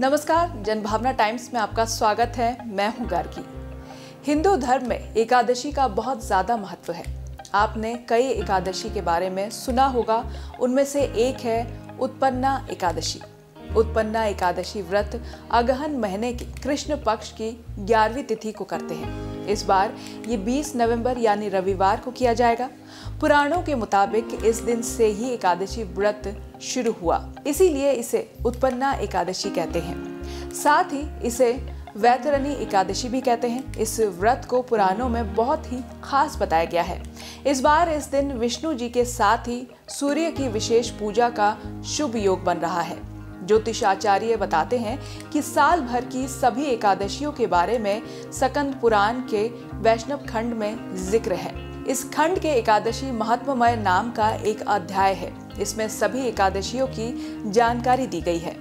नमस्कार, जनभावना टाइम्स में आपका स्वागत है। मैं हूँ गार्गी। हिंदू धर्म में एकादशी का बहुत ज़्यादा महत्व है। आपने कई एकादशी के बारे में सुना होगा। उनमें से एक है उत्पन्ना एकादशी। उत्पन्ना एकादशी व्रत अगहन महीने के कृष्ण पक्ष की ग्यारहवीं तिथि को करते हैं। इस बार ये 20 नवंबर यानी रविवार को किया जाएगा। पुराणों के मुताबिक इस दिन से ही एकादशी व्रत शुरू हुआ। इसीलिए इसे उत्पन्ना एकादशी कहते हैं। साथ ही इसे वैतरणी एकादशी भी कहते हैं। इस व्रत को पुराणों में बहुत ही खास बताया गया है। इस बार इस दिन विष्णु जी के साथ ही सूर्य की विशेष पूजा का शुभ योग बन रहा है। ज्योतिषाचार्य बताते हैं कि साल भर की सभी एकादशियों के बारे में सकंद पुराण के वैष्णव खंड में ज़िक्र है। इस खंड के एकादशी महत्वमय नाम का एक अध्याय है। इसमें सभी एकादशियों की जानकारी दी गई है।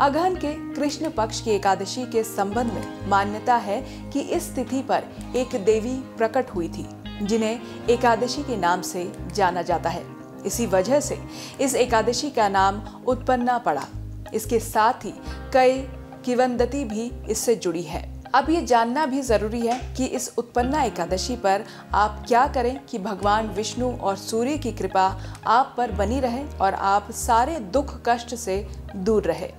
अगहन के कृष्ण पक्ष की एकादशी के संबंध में मान्यता है कि इस तिथि पर एक देवी प्रकट हुई थी, जिन्हें एकादशी के नाम से जाना जाता है। इसी वजह से इस एकादशी का नाम उत्पन्ना पड़ा। इसके साथ ही कई किवंदती भी इससे जुड़ी है। अब ये जानना भी ज़रूरी है कि इस उत्पन्ना एकादशी पर आप क्या करें कि भगवान विष्णु और सूर्य की कृपा आप पर बनी रहे और आप सारे दुख कष्ट से दूर रहे।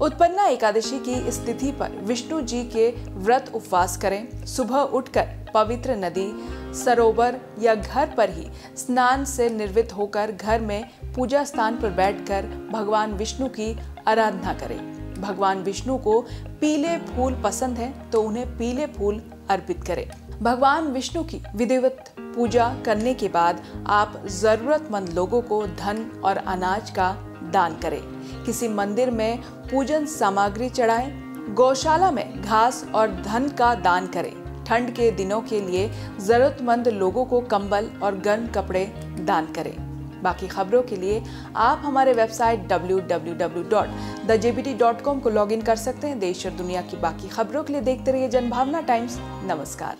उत्पन्ना एकादशी की स्थिति पर विष्णु जी के व्रत उपवास करें। सुबह उठकर पवित्र नदी सरोवर या घर पर ही स्नान से निर्वित होकर घर में पूजा स्थान पर बैठकर भगवान विष्णु की आराधना करें। भगवान विष्णु को पीले फूल पसंद है तो उन्हें पीले फूल अर्पित करें। भगवान विष्णु की विधिवत पूजा करने के बाद आप जरूरतमंद लोगों को धन और अनाज का दान करें। किसी मंदिर में पूजन सामग्री चढ़ाएँ, गौशाला में घास और धन का दान करें। ठंड के दिनों के लिए जरूरतमंद लोगों को कंबल और गर्म कपड़े दान करें। बाकी खबरों के लिए आप हमारे वेबसाइट www.thejbt.com को लॉगिन कर सकते हैं। देश और दुनिया की बाकी खबरों के लिए देखते रहिए जनभावना टाइम्स। नमस्कार।